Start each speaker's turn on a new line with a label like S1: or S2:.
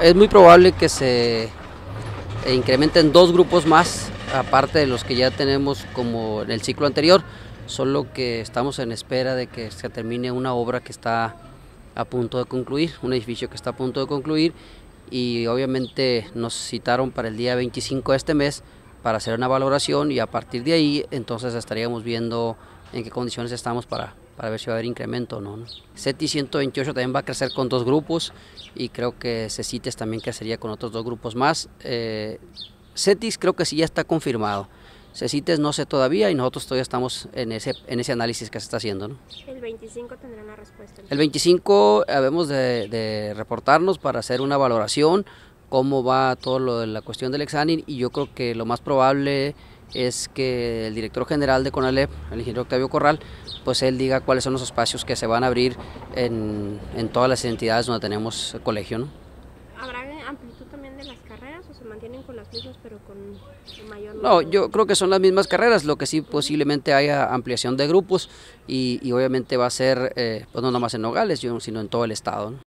S1: Es muy probable que se incrementen dos grupos más, aparte de los que ya tenemos como en el ciclo anterior, solo que estamos en espera de que se termine una obra que está a punto de concluir, un edificio que está a punto de concluir y obviamente nos citaron para el día 25 de este mes para hacer una valoración y a partir de ahí entonces estaríamos viendo en qué condiciones estamos para, para ver si va a haber incremento o no. CETI 128 también va a crecer con dos grupos y creo que CECITES también crecería con otros dos grupos más. Eh, CETIS creo que sí ya está confirmado. CECITES no sé todavía y nosotros todavía estamos en ese, en ese análisis que se está haciendo. ¿no?
S2: El 25 tendrá una respuesta.
S1: El 25 debemos de, de reportarnos para hacer una valoración, cómo va todo lo de la cuestión del examen y yo creo que lo más probable es que el director general de CONALEP, el ingeniero Octavio Corral, pues él diga cuáles son los espacios que se van a abrir en, en todas las entidades donde tenemos colegio. ¿no?
S2: ¿Habrá amplitud también de las carreras o se mantienen con las mismas pero con mayor...
S1: No, yo creo que son las mismas carreras, lo que sí posiblemente haya ampliación de grupos y, y obviamente va a ser, eh, pues no nomás en Nogales, sino en todo el estado. ¿no?